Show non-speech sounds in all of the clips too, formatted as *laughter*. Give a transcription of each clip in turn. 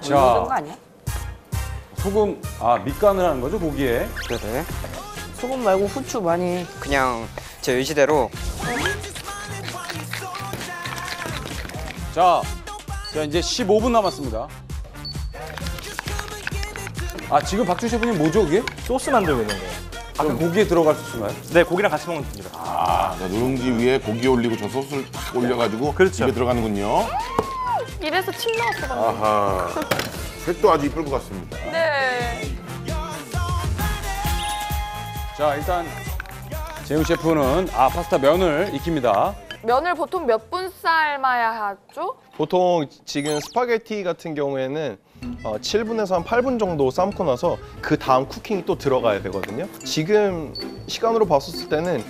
자. 묻은 거 아니야? 소금, 아, 밑간을 하는 거죠, 고기에? 네네. 소금 말고 후추 많이. 그냥 제 의지대로 자, 자, 이제 15분 남았습니다. 아, 지금 박준 셰프님 뭐죠, 그게? 소스 만들고 있는 거예요. 아까 고기에 들어갈 소스인가요? 네, 고기랑 같이 먹으면 됩니다. 아, 자, 누룽지 위에 고기 올리고 저 소스를 탁 올려가지고 그렇죠. 입에 들어가는군요. 입에서 침 나왔어 방금. 아하. 색도 아주 이쁠 것 같습니다. 네. 자, 일단 재웅 셰프는 아, 파스타 면을 익힙니다. 면을 보통 몇 분 삶아야 하죠? 보통 지금 스파게티 같은 경우에는 어, 7분에서 한 8분 정도 삶고 나서 그 다음 cooking이 또 들어가야 되거든요. 지금 시간으로 봤었을 때는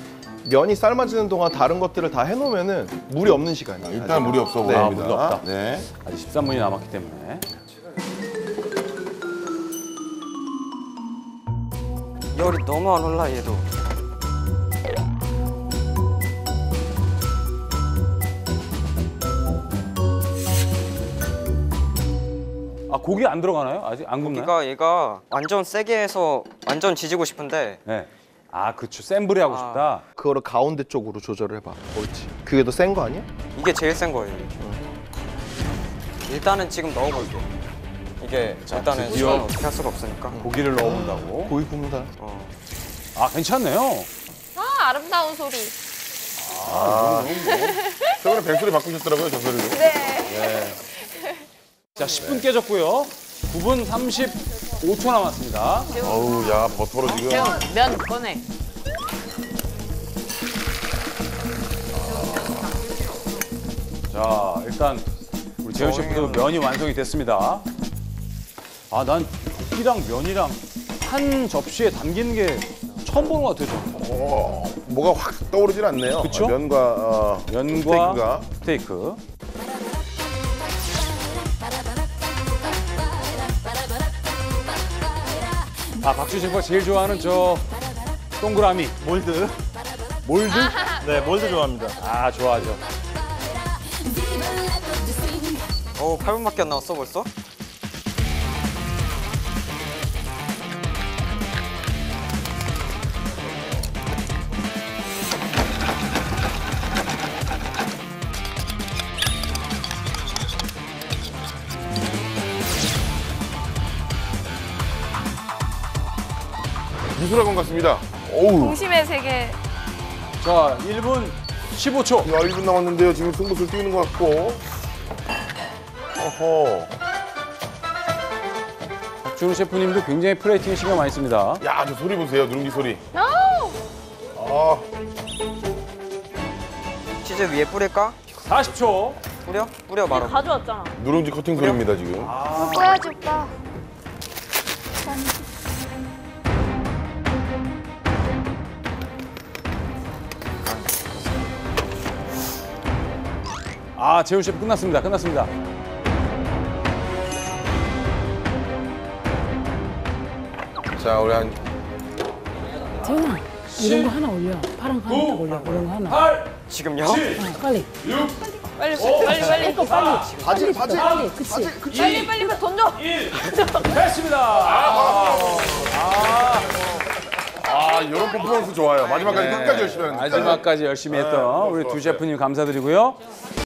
면이 삶아지는 동안 다른 것들을 다 해놓으면은 무리 없는 시간이에요. 일단 무리 없어 네, 보입니다. 무리 없다. 네. 아직 13분이 남았기 때문에. 열이 너무 안 올라 얘도. 아, 고기 안 들어가나요? 아직 안 굽나요? 고기가 얘가 완전 세게 해서 완전 지지고 싶은데 네. 아, 그쵸. 센 불에 하고 아. 싶다. 그거를 가운데 쪽으로 조절을 해봐. 옳지. 그게 더 센 거 아니야? 이게 제일 센 거예요. 일단은 지금 넣어볼게. 이게 일단은 드디어. 시간 어떻게 할 수가 없으니까. 고기를 넣어본다고. 고기 굽는다. 어. 아, 괜찮네요. 아 아름다운 소리. *laughs* 최근에 벨소리 바꾸셨더라고요, 저 소리로. 네. 자, 10분 깨졌고요. 9분 35초 남았습니다. 어우, 야, 버터로 지금. 재훈, 면 꺼내. 자, 일단 우리 재현 셰프도 면이 완성이 됐습니다. 아, 난 고기랑 면이랑 한 접시에 담기는 게 처음 보는 것 같아요. 어, 뭐가 확 떠오르진 않네요. 그쵸? 면과 어, 면과 스테이크가. 스테이크. 아, 셰프가 제일 좋아하는 저 동그라미. 몰드. 몰드? *laughs* 네, 몰드 좋아합니다. 아, 좋아하죠. 어, 8분밖에 안 남았어 벌써? 미술학원 같습니다. 어우, 중심의 세계. 자, 1분 15초. 야, 1분 남았는데요. 지금 승부수를 띄우는 것 같고. 어허. 박준호 셰프님도 굉장히 플레이팅에 신경 많이 씁니다. 야, 저 소리 보세요. 누룽지 소리. 오! 아, 치즈 위에 뿌릴까? 40초. 뿌려? 뿌려 말아. 가져왔잖아. 누룽지 커팅 소리입니다, 지금. 먹어야지 오 아, 재훈 셰프 끝났습니다. 끝났습니다. 자, 우리 한 재훈아 이런 거 하나 올려 파란 거 하나 딱 올려 이런 거 하나 8, 지금요? 어, 빨리 빨리 빨리 빨리 이거 빨리 바지 바지 빨리 그치 빨리 빨리 빨리 던져. 1. 됐습니다. 아, 아, 이런 퍼포먼스 좋아요. 마지막까지 끝까지 열심히 하는. 마지막까지 열심히 했던 우리 두 셰프님 감사드리고요.